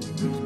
Mm-hmm.